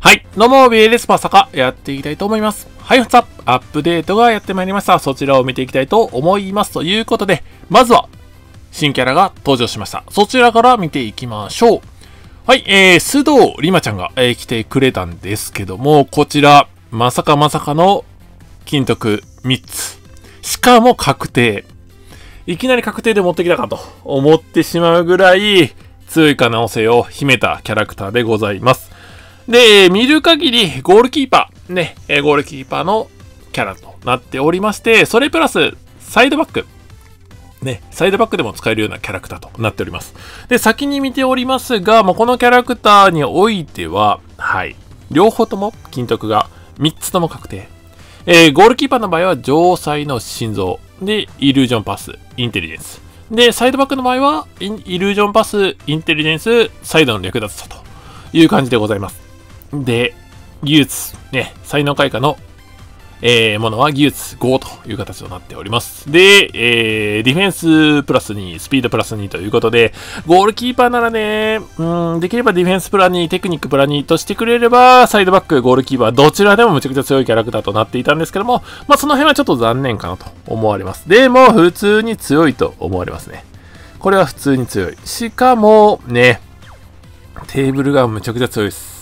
はい。どうも、ビエレスパサカやっていきたいと思います。はい、ふつアップデートがやってまいりました。そちらを見ていきたいと思います。ということで、まずは、新キャラが登場しました。そちらから見ていきましょう。はい、えー、須藤りまちゃんが、えー来てくれたんですけども、こちら、まさかまさかの金徳3つ。しかも確定。いきなり確定で持ってきたかと思ってしまうぐらい強い可能性を秘めたキャラクターでございます。で、見る限りゴールキーパー、ね、ゴールキーパーのキャラとなっておりまして、それプラスサイドバック。ね、サイドバックでも使えるようなキャラクターとなっております。で、先に見ておりますが、まあ、このキャラクターにおいては、はい、両方とも金徳が3つとも確定。えーゴールキーパーの場合は、城塞の心臓。で、イリュージョンパス、インテリジェンス。で、サイドバックの場合は、インイリュージョンパス、インテリジェンス、サイドの略奪者という感じでございます。で、技術、ね、才能開花の、えーものは技術5という形となっております。で、えーディフェンスプラス2、スピードプラス2ということで、ゴールキーパーならね、うん、できればディフェンスプラ2、テクニックプラ2としてくれれば、サイドバック、ゴールキーパー、どちらでもむちゃくちゃ強いキャラクターとなっていたんですけども、まあその辺はちょっと残念かなと思われます。でも、普通に強いと思われますね。これは普通に強い。しかも、ね、テーブルがむちゃくちゃ強いです。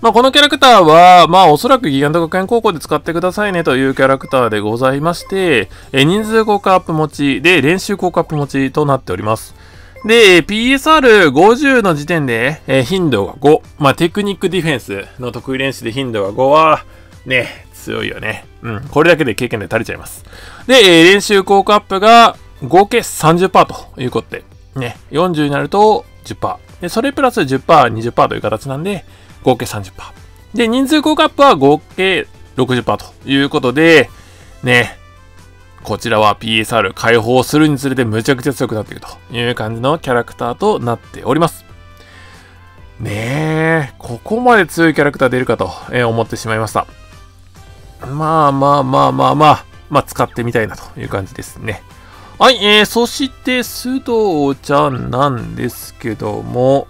まあ、このキャラクターは、まあ、おそらくギガント学園高校で使ってくださいねというキャラクターでございまして、え人数効果アップ持ちで、練習効果アップ持ちとなっております。で、PSR50 の時点で、え頻度が5。まあ、テクニックディフェンスの得意練習で頻度が5は、ね、強いよね。うん。これだけで経験で足りちゃいます。で、え練習効果アップが合計30%ということで、ね、40になると10%。で、それプラス10%、20%という形なんで、合計30%。で、人数効果アップは合計60%ということで、ね、こちらは PSR 解放するにつれてむちゃくちゃ強くなっていくという感じのキャラクターとなっております。ねえ、ここまで強いキャラクター出るかと、え思ってしまいました。まあまあまあまあまあ、まあ使ってみたいなという感じですね。はい、えー、そして須藤ちゃんなんですけども、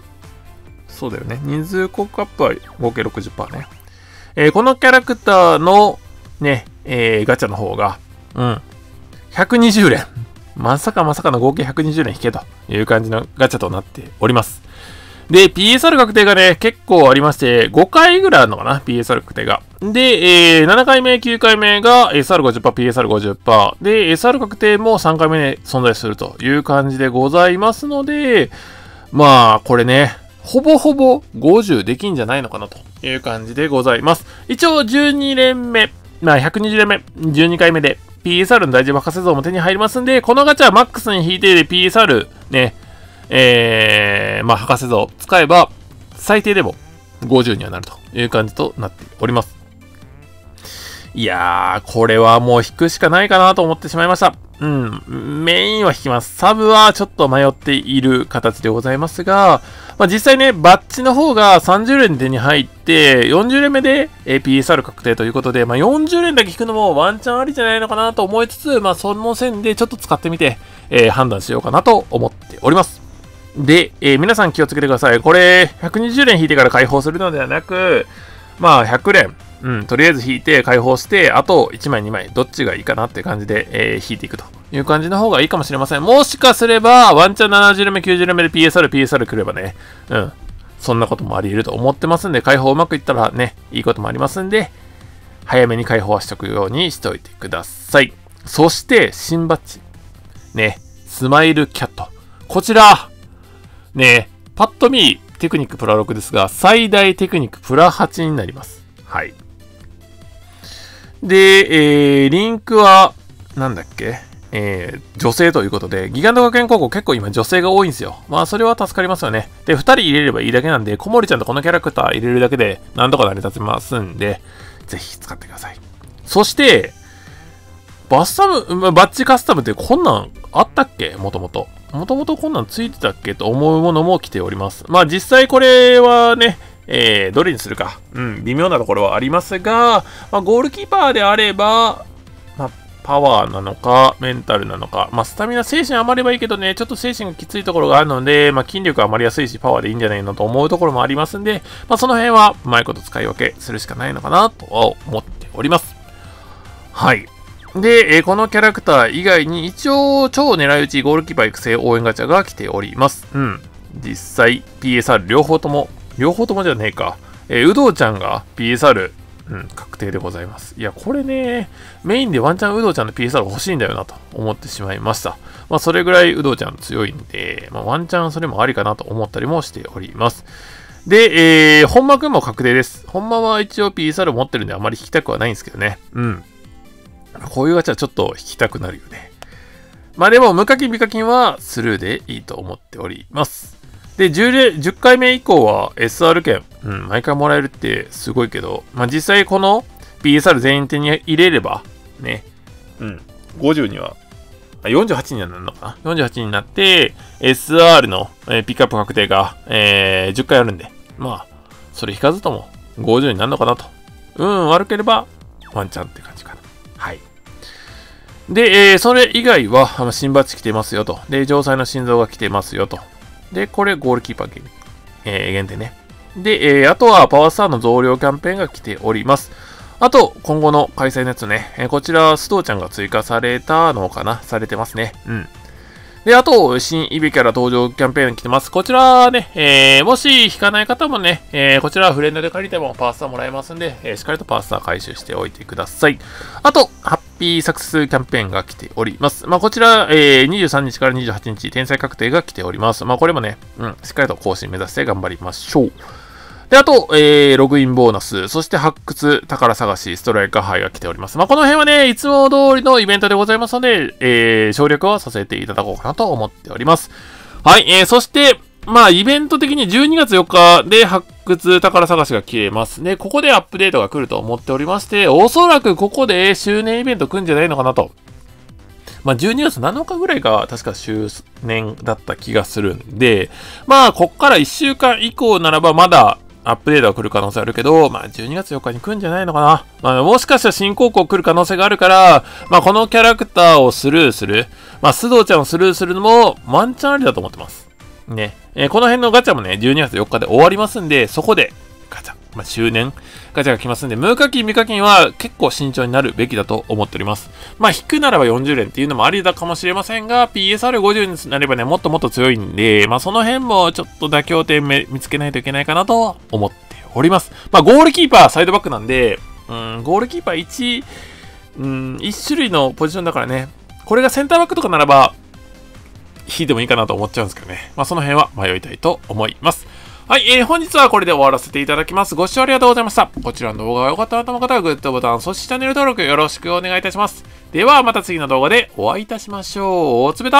そうだよね。人数効果アップは合計60%ね。えーこのキャラクターのね、えーガチャの方が、うん、120連。まさかまさかの合計120連引けという感じのガチャとなっております。で、PSR 確定がね、結構ありまして、5回ぐらいあるのかな ?PSR 確定が。で、えー7回目、9回目が SR50%、PSR50%。で、SR 確定も3回目で存在するという感じでございますので、まあ、これね、ほぼほぼ50できんじゃないのかなという感じでございます。一応12連目、まあ120連目、12回目で PSR の大事博士像も手に入りますんで、このガチャマックスに引いてで PSR ね、えー、まあ博士像使えば最低でも50にはなるという感じとなっております。いやー、これはもう引くしかないかなと思ってしまいました。うん、メインは引きます。サブはちょっと迷っている形でございますが、まあ、実際ね、バッチの方が30連手に入って、40連目で PSR 確定ということで、まあ、40連だけ引くのもワンチャンありじゃないのかなと思いつつ、まあ、その線でちょっと使ってみて、えー判断しようかなと思っております。で、えー皆さん気をつけてください。これ、120連引いてから解放するのではなく、まあ、100連、うん、とりあえず引いて解放して、あと1枚2枚、どっちがいいかなっていう感じで、えー引いていくという感じの方がいいかもしれません。もしかすれば、ワンチャン70目、90目で PSR、PSR 来ればね、うん、そんなこともあり得ると思ってますんで、解放うまくいったらね、いいこともありますんで、早めに解放はしておくようにしておいてください。そして、新バッジ。ね、スマイルキャット。こちら、ね、パッと見、テクニックプラ6ですが、最大テクニックプラ8になります。はい。で、えー、リンクは、なんだっけ？えー、女性ということで、ギガント学園高校結構今女性が多いんですよ。まあそれは助かりますよね。で、2人入れればいいだけなんで、小森ちゃんとこのキャラクター入れるだけで、なんとか成り立ちますんで、ぜひ使ってください。そして、バッサム、バッチカスタムってこんなんあったっけ？もともと。もともとこんなんついてたっけ？と思うものも来ております。まあ実際これはね、えー、どれにするか、うん、微妙なところはありますが、まあ、ゴールキーパーであれば、まあ、パワーなのか、メンタルなのか、まあ、スタミナ、精神余ればいいけどね、ちょっと精神がきついところがあるので、まあ、筋力余りやすいし、パワーでいいんじゃないのと思うところもありますんで、まあ、その辺は、うまいこと使い分けするしかないのかなとは思っております。はい。で、えー、このキャラクター以外に一応超狙い撃ちゴールキーパー育成応援ガチャが来ております。うん。実際 PSR 両方とも、両方ともじゃねえか。えー、うどうちゃんが PSR うん、確定でございます。いや、これね、メインでワンチャンうどうちゃんの PSR 欲しいんだよなと思ってしまいました。まあ、それぐらいうどうちゃん強いんで、まあ、ワンチャンそれもありかなと思ったりもしております。で、えー、本間くんも確定です。本間は一応 PSR 持ってるんであまり引きたくはないんですけどね。うん。こういうガチャちょっと引きたくなるよね。まあでも、無課金美課金はスルーでいいと思っております。で10、10回目以降は SR 券、うん、毎回もらえるってすごいけど、まあ、実際この PSR 全員手に入れれば、ね、うん、50には、48になるのかな ?48 になって、SR の、えー、ピックアップ確定が、えー、10回あるんで、まあ、それ引かずとも50になるのかなと。うん、悪ければワンチャンって感じかな。はい。で、えー、それ以外は、新バッチ来てますよと。で、城西の心臓が来てますよと。で、これゴールキーパー限,、えー、限定ね。で、えー、あとはパワースターの増量キャンペーンが来ております。あと、今後の開催のやつね、えー、こちら、ストーちゃんが追加されたのかなされてますね。うん。で、あと、新イベキャラ登場キャンペーン来てます。こちらね、えー、もし引かない方もね、えー、こちらはフレンドで借りてもパースターもらえますんで、えー、しっかりとパースター回収しておいてください。あと、ハッピーサクセスキャンペーンが来ております。まあ、こちら、えー、23日から28日、天才確定が来ております。まあ、これもね、うん、しっかりと更新目指して頑張りましょう。で、あと、えー、ログインボーナス、そして発掘、宝探し、ストライカー杯が来ております。まあ、この辺はね、いつも通りのイベントでございますので、えー、省略はさせていただこうかなと思っております。はい、えー、そして、まあ、イベント的に12月4日で発掘宝探しが消えます。で、ここでアップデートが来ると思っておりまして、おそらくここで周年イベント来るんじゃないのかなと。まあ、12月7日ぐらいが確か周年だった気がするんで、まあ、こっから1週間以降ならばまだアップデートが来る可能性あるけど、まあ、12月4日に来るんじゃないのかな。まあ、もしかしたら新高校来る可能性があるから、まあ、このキャラクターをスルーする。まあ、須藤ちゃんをスルーするのも、ワンチャンありだと思ってます。ね。えー、この辺のガチャもね、12月4日で終わりますんで、そこで、ガチャ、まあ、周年ガチャが来ますんで、無課金、未課金は結構慎重になるべきだと思っております。まあ、引くならば40連っていうのもありだかもしれませんが、PSR50 になればね、もっともっと強いんで、まあ、その辺もちょっと妥協点見つけないといけないかなと思っております。まあ、ゴールキーパー、サイドバックなんで、うん、ゴールキーパー1、うん、1種類のポジションだからね、これがセンターバックとかならば、引いてもいいかなと思っちゃうんですけどね。まあ、その辺は迷いたいと思います。はい、えー、本日はこれで終わらせていただきます。ご視聴ありがとうございました。こちらの動画が良かったなと思う方はグッドボタン、そしてチャンネル登録よろしくお願いいたします。ではまた次の動画でお会いいたしましょう。おつべた